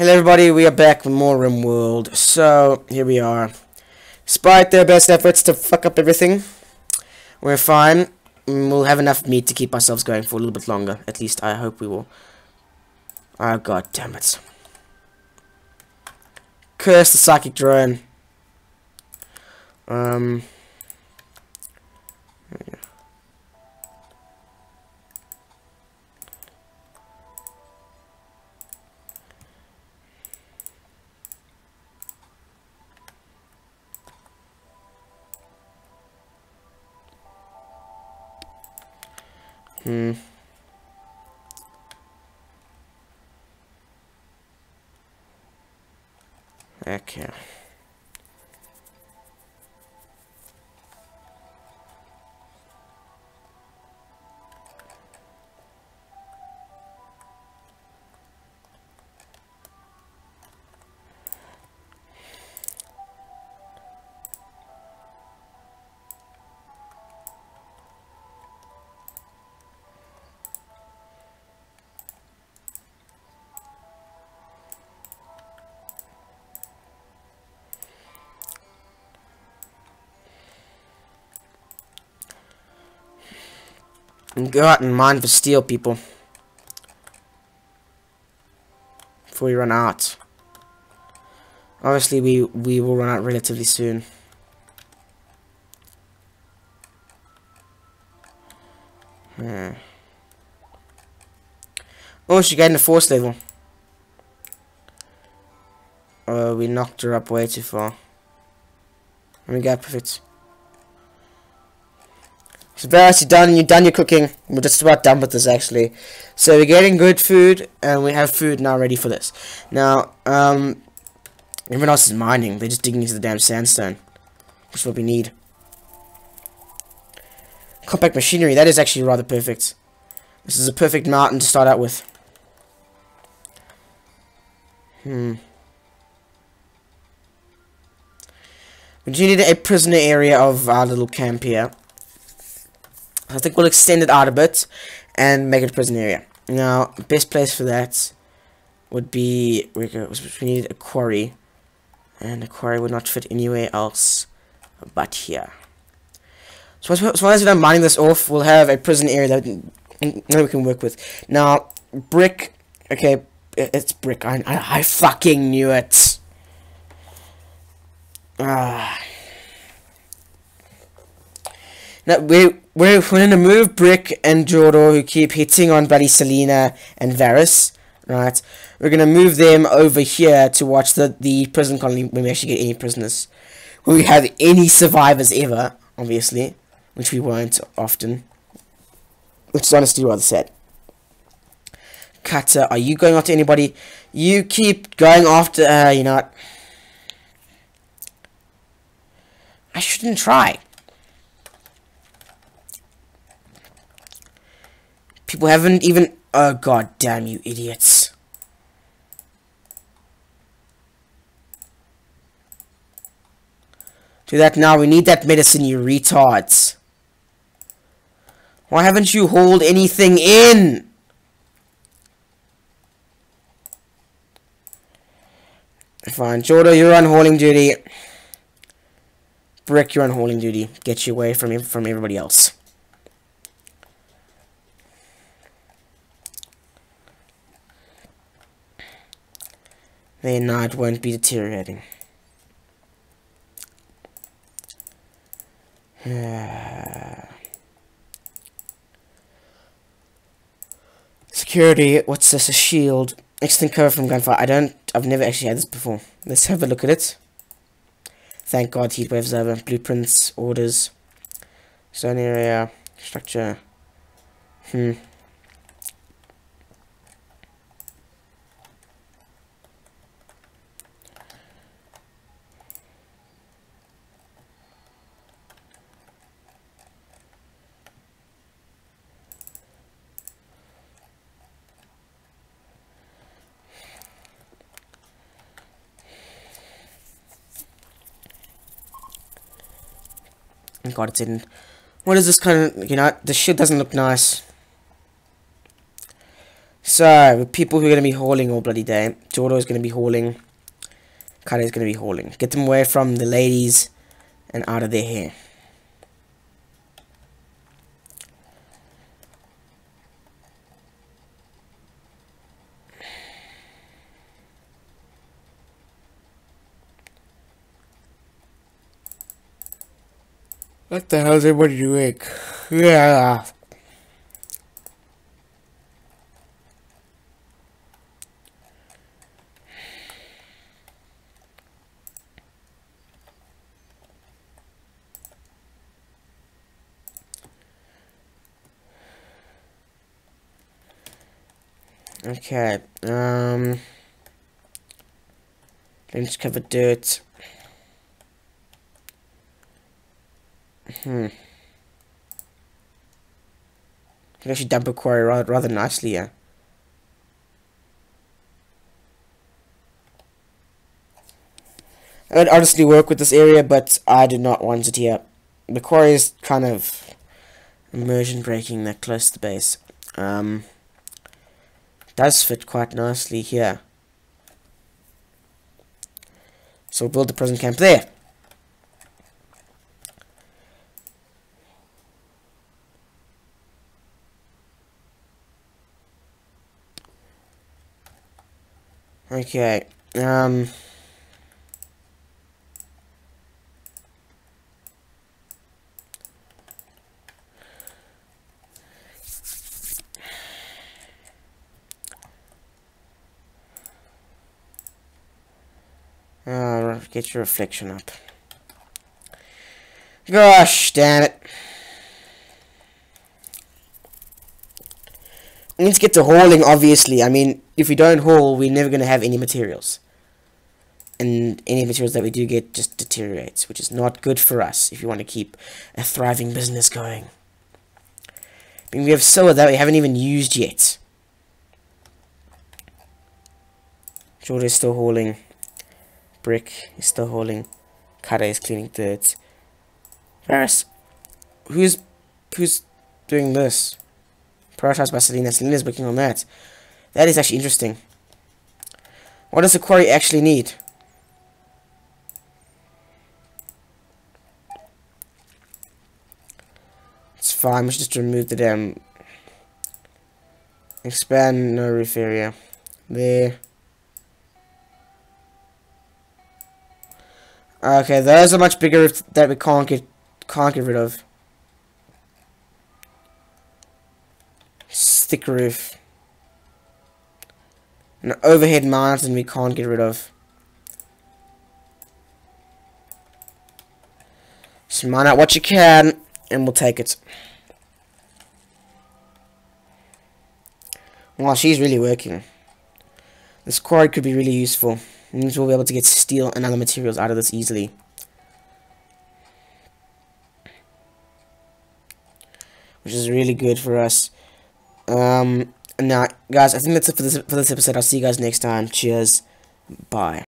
Hello everybody, we are back with more RimWorld. So, here we are. Despite their best efforts to fuck up everything, we're fine. Mm, We'll have enough meat to keep ourselves going for a little bit longer. At least I hope we will. Oh god damn it. Curse the psychic drone. Um... Hmm. Okay. And go out and mine for steel, people. Before we run out. Obviously, we, we will run out relatively soon. Hmm. Oh, she got in the force level. Oh, we knocked her up way too far. And we got perfect. So Varys, you done you're done your cooking. We're just about done with this actually. So we're getting good food and we have food now ready for this. Now, um everyone else is mining, they're just digging into the damn sandstone. Which is what we need. Compact machinery, that is actually rather perfect. This is a perfect mountain to start out with. Hmm. We do need a prisoner area of our little camp here. I think we'll extend it out a bit and make it a prison area. Now, best place for that would be we need a quarry, and a quarry would not fit anywhere else but here. So as, long as we're mining this off, we'll have a prison area that, that we can work with. Now, brick. Okay, it's brick. I I, I fucking knew it. Ah. Now, we, we're, we're going to move Brick and Jordo, who keep hitting on Buddy Selena and Varys, right? We're going to move them over here to watch the, the prison colony when we actually get any prisoners. We have any survivors ever, obviously, which we won't often. Which is honestly rather sad. Cutter, are you going after anybody? You keep going after, uh, you know what? I shouldn't try. People haven't even... Oh, god damn you idiots. Do that now. We need that medicine, you retards. Why haven't you hauled anything in? Fine. Jordo, you're on hauling duty. Brick, you're on hauling duty. Get you away from, from everybody else. They not won't be deteriorating. Security, what's this? A shield. Extend cover from gunfire. I don't, I've never actually had this before. Let's have a look at it. Thank God, heat waves over. Blueprints, orders. Zone area, structure. Hmm. God, it's in. What is this kind of, you know, the shit doesn't look nice. So, people who are going to be hauling all bloody day, Jordo is going to be hauling, Kade is going to be hauling. Get them away from the ladies and out of their hair. What the hell is everybody doing? Yeah. Okay, um, let's cover dirt. Hmm. Can actually dump a quarry rather, rather nicely, yeah. I would honestly work with this area, but I do not want it here. The quarry is kind of immersion breaking that close to the base. Um, does fit quite nicely here. So we'll build the prison camp there. Okay, um... Uh, get your reflection up. Gosh, damn it. We need to get to hauling, obviously. I mean, if we don't haul, we're never going to have any materials. And any materials that we do get just deteriorates, which is not good for us if you want to keep a thriving business going. I mean, we have solar that we haven't even used yet. George is still hauling. Brick is still hauling. Kade is cleaning dirt. Paris, who's who's doing this? Prioritized by Selena. Selena's working on that. That is actually interesting. What does the quarry actually need? It's fine. We should just remove the damn. Expand no roof area. There. Okay, those are much bigger that we can't get can't get rid of. Stick roof. An overhead mountain we can't get rid of. So mine out what you can, and we'll take it. Wow, she's really working. This quarry could be really useful means we'll be able to get steel and other materials out of this easily. Which is really good for us. Um, now, guys, I think that's it for this, for this episode. I'll see you guys next time. Cheers. Bye.